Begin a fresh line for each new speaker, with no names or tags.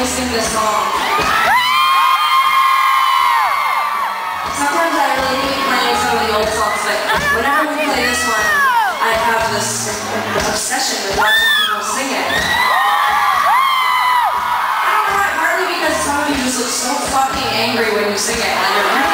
people sing this song. Sometimes I really hate playing some of the old songs, but whenever we play this one, I have this obsession with watching people sing it. I don't know, partly because some of you just look so fucking angry when you sing it. Like,